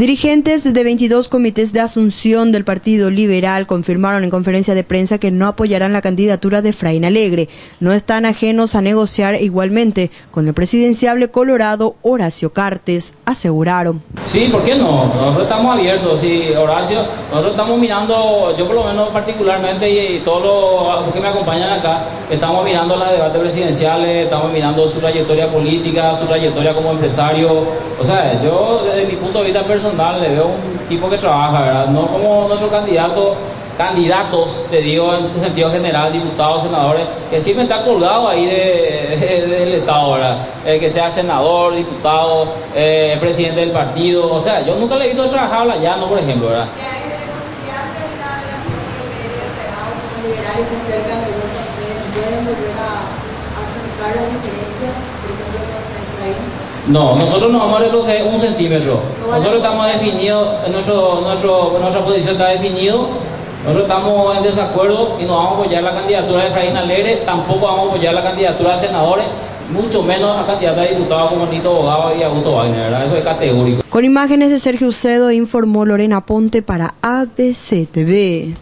Dirigentes de 22 comités de asunción del Partido Liberal confirmaron en conferencia de prensa que no apoyarán la candidatura de Fraín Alegre. No están ajenos a negociar igualmente con el presidenciable colorado Horacio Cartes, aseguraron. Sí, ¿por qué no? Nosotros estamos abiertos, sí, Horacio, nosotros estamos mirando, yo por lo menos particularmente y, todos los que me acompañan acá, estamos mirando los debates presidenciales, estamos mirando su trayectoria política, su trayectoria como empresario. O sea, yo desde mi punto de vista personal, le veo un tipo que trabaja, ¿verdad? No como nuestro candidato, candidatos, te digo en sentido general, diputados, senadores, que siempre está colgado ahí del Estado, ¿verdad? que sea senador, diputado, eh, presidente del partido, o sea, yo nunca le he visto trabajar la llano, por ejemplo, ¿verdad? ¿Pueden volver a acercar las diferencias, no, nosotros no vamos a retroceder un centímetro. Nosotros estamos definidos, nuestro, nuestro, nuestra posición está definida. Nosotros estamos en desacuerdo y no vamos a apoyar la candidatura de Efraín Alegre, tampoco vamos a apoyar la candidatura de senadores, mucho menos la candidatura de diputados como Nito Bogaba y Augusto Wagner, ¿verdad? Eso es categórico. Con imágenes de Sergio Ucedo informó Lorena Ponte para ADCTV.